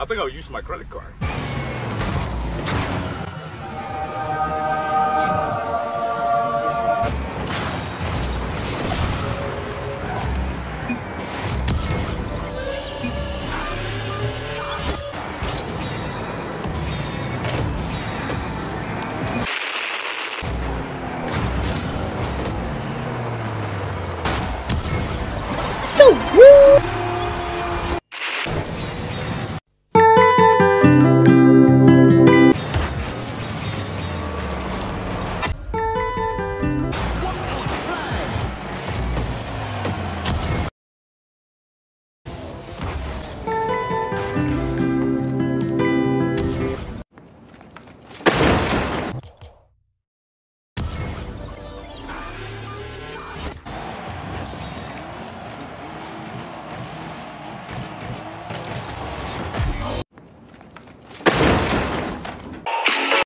I think I'll use my credit card.